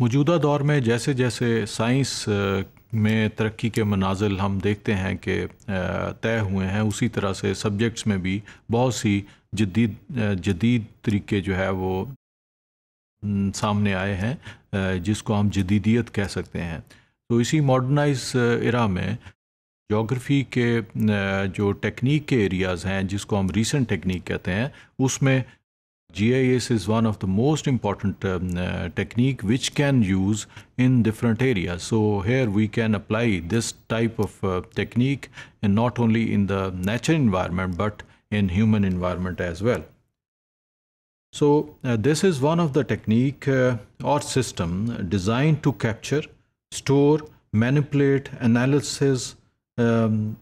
मौजूदा दौर में जैसे जैसे साइंस में तरक्की के मनाजिल हम देखते हैं कि तय हुए हैं, उसी तरह से सब्जेक्ट्स में भी बहुत सी जदीद जदीद तरीके जो है वो सामने आए हैं जिसको हम जदीदियत कह सकते हैं। तो इसी मॉडर्नाइज इरा में जोग्राफ़ी के जो टेक्निक के एरियाज़ हैं, जिसको हम रीसेंट टेक्निक कहते हैं, उसमें GIS is one of the most important um, uh, technique which can use in different areas. So here we can apply this type of uh, technique and not only in the natural environment but in human environment as well. So uh, this is one of the technique uh, or system designed to capture, store, manipulate, analysis, um,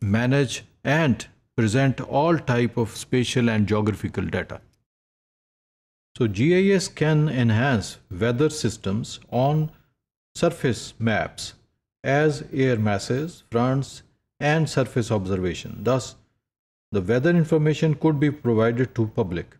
manage and present all type of spatial and geographical data. So GIS can enhance weather systems on surface maps as air masses, fronts and surface observation. Thus, the weather information could be provided to public.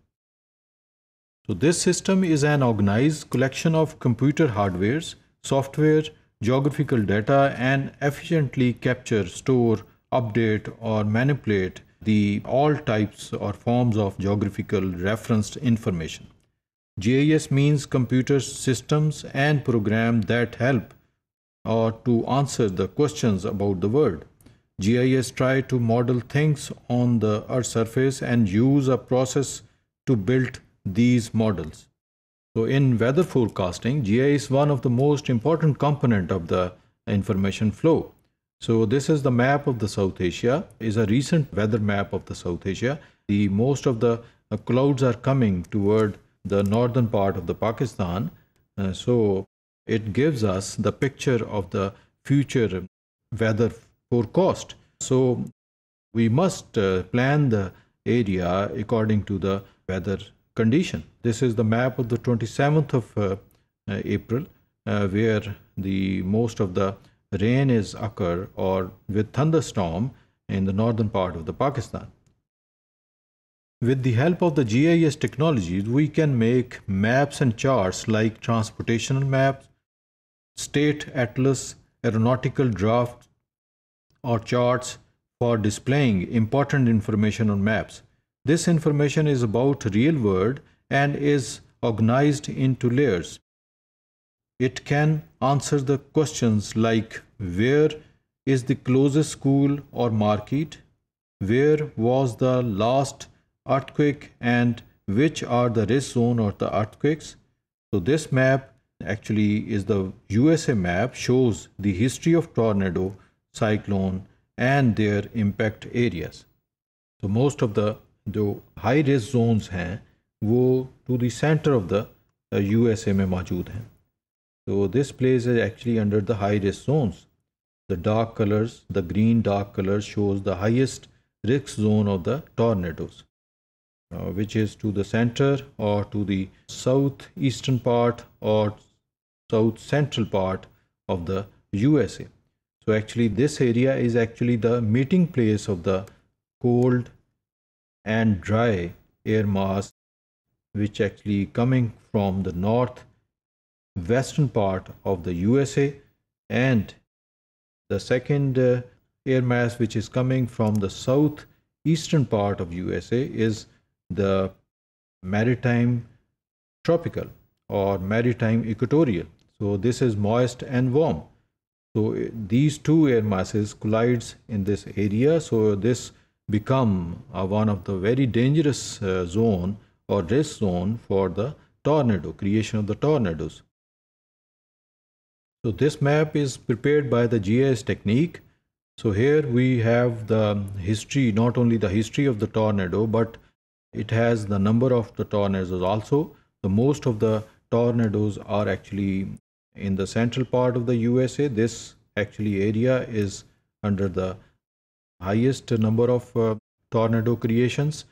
So this system is an organized collection of computer hardwares, software, geographical data and efficiently capture, store, update or manipulate the all types or forms of geographical referenced information. GIS means computer systems and programs that help or to answer the questions about the world. GIS try to model things on the Earth's surface and use a process to build these models. So in weather forecasting, GIS is one of the most important component of the information flow. So this is the map of the South Asia, is a recent weather map of the South Asia. The most of the uh, clouds are coming toward the northern part of the Pakistan. Uh, so it gives us the picture of the future weather forecast. So we must uh, plan the area according to the weather condition. This is the map of the 27th of uh, uh April, uh, where the most of the rain is occur or with thunderstorm in the northern part of the Pakistan. With the help of the GIS technologies, we can make maps and charts like transportational maps, state atlas, aeronautical drafts, or charts for displaying important information on maps. This information is about real world and is organized into layers. It can answer the questions like where is the closest school or market? Where was the last earthquake and which are the risk zone of the earthquakes. So this map actually is the USA map shows the history of tornado, cyclone and their impact areas. So most of the जो high risk zones हैं वो to the center of the uh, USA में मौजूद हैं So this place is actually under the high risk zones. The dark colors, the green dark colors shows the highest risk zone of the tornadoes uh, which is to the center or to the southeastern part or south central part of the USA. So actually this area is actually the meeting place of the cold and dry air mass which actually coming from the north western part of the USA and the second uh, air mass which is coming from the southeastern part of USA is the maritime tropical or maritime equatorial. So this is moist and warm. So these two air masses collides in this area. So this become uh, one of the very dangerous uh, zone or risk zone for the tornado, creation of the tornadoes. So this map is prepared by the GIS technique. So here we have the history, not only the history of the tornado, but it has the number of the tornadoes also. The most of the tornadoes are actually in the central part of the USA. This actually area is under the highest number of uh, tornado creations,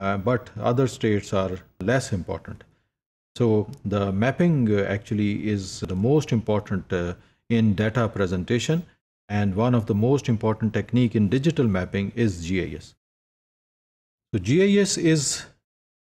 uh, but other states are less important. So the mapping uh, actually is the most important uh, in data presentation and one of the most important technique in digital mapping is GIS. So GIS is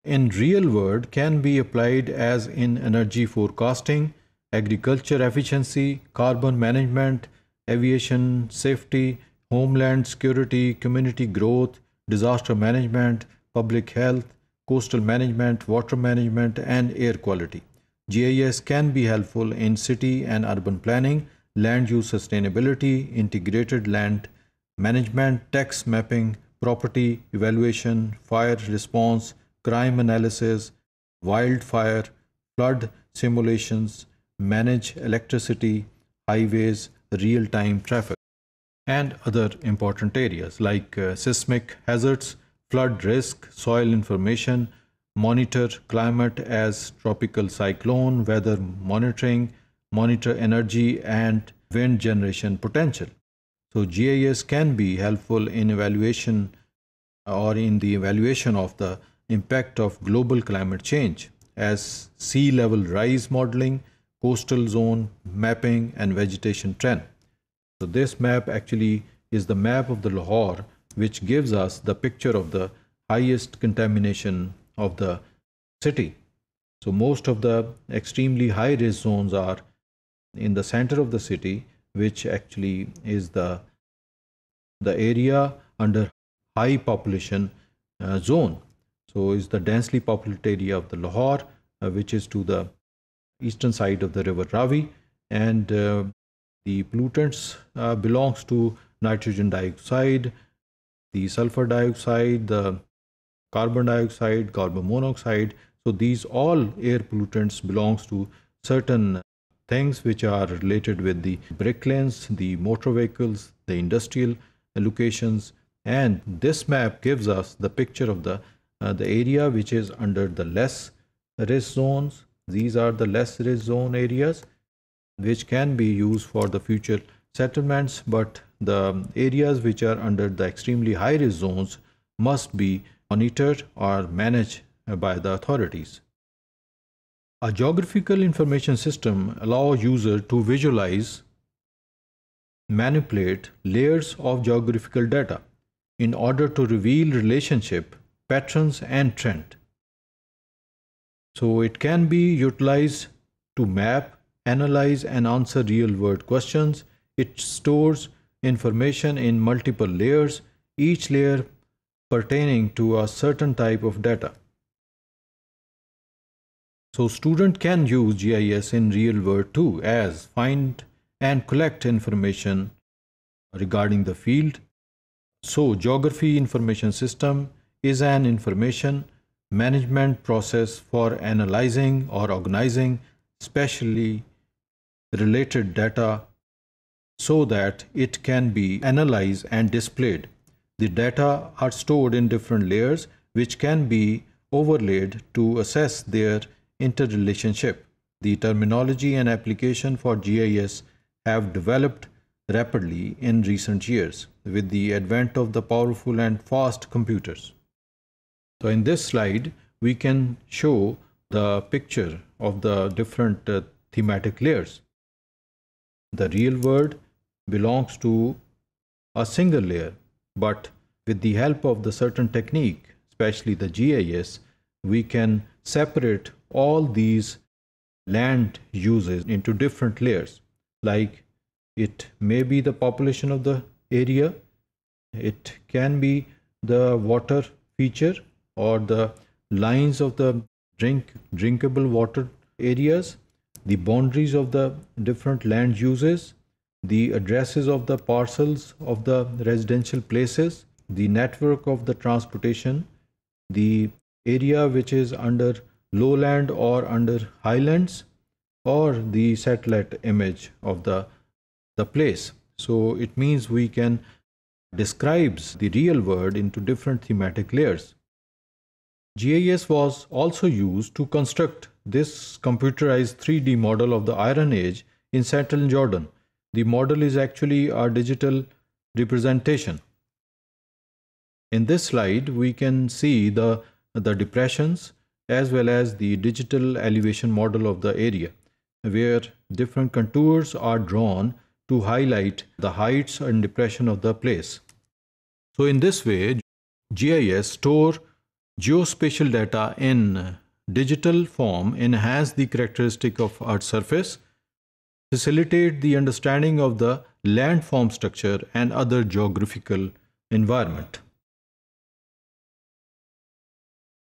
in real world can be applied as in energy forecasting, agriculture efficiency, carbon management, aviation safety, homeland security, community growth, disaster management, public health, coastal management, water management, and air quality. GIS can be helpful in city and urban planning, land use sustainability, integrated land management, tax mapping, property evaluation, fire response, crime analysis, wildfire, flood simulations, manage electricity, highways, real-time traffic, and other important areas like uh, seismic hazards, flood risk, soil information, monitor climate as tropical cyclone, weather monitoring, monitor energy and wind generation potential. So GIS can be helpful in evaluation uh, or in the evaluation of the impact of global climate change as sea level rise modeling, coastal zone mapping and vegetation trend. So this map actually is the map of the Lahore which gives us the picture of the highest contamination of the city. So most of the extremely high risk zones are in the center of the city which actually is the the area under high population uh, zone. So is the densely populated area of the Lahore, uh, which is to the eastern side of the river Ravi, and uh, the pollutants uh, belongs to nitrogen dioxide, the sulfur dioxide, the carbon dioxide, carbon monoxide. So these all air pollutants belongs to certain things which are related with the brick kilns, the motor vehicles, the industrial locations. And this map gives us the picture of the uh, the area which is under the less risk zones. These are the less risk zone areas which can be used for the future settlements but the areas which are under the extremely high risk zones must be monitored or managed by the authorities a geographical information system allows user to visualize manipulate layers of geographical data in order to reveal relationship, patterns and trend. So it can be utilized to map, analyze and answer real world questions. It stores information in multiple layers, each layer pertaining to a certain type of data. So student can use GIS in real world too as find and collect information regarding the field. So Geography Information System is an information management process for analyzing or organizing spatially related data so that it can be analyzed and displayed. The data are stored in different layers which can be overlaid to assess their interrelationship. The terminology and application for GIS have developed rapidly in recent years with the advent of the powerful and fast computers. So in this slide, we can show the picture of the different uh, thematic layers. The real world belongs to a single layer, but with the help of the certain technique, especially the GIS, we can separate all these land uses into different layers. Like it may be the population of the area it can be the water feature or the lines of the drink drinkable water areas the boundaries of the different land uses the addresses of the parcels of the residential places the network of the transportation the area which is under lowland or under highlands or the satellite image of the, the place. So it means we can describes the real world into different thematic layers. GIS was also used to construct this computerized 3D model of the Iron Age in central Jordan. The model is actually a digital representation. In this slide, we can see the, the depressions as well as the digital elevation model of the area where different contours are drawn to highlight the heights and depression of the place. So in this way, GIS store geospatial data in digital form enhance the characteristic of Earth surface facilitate the understanding of the landform structure and other geographical environment.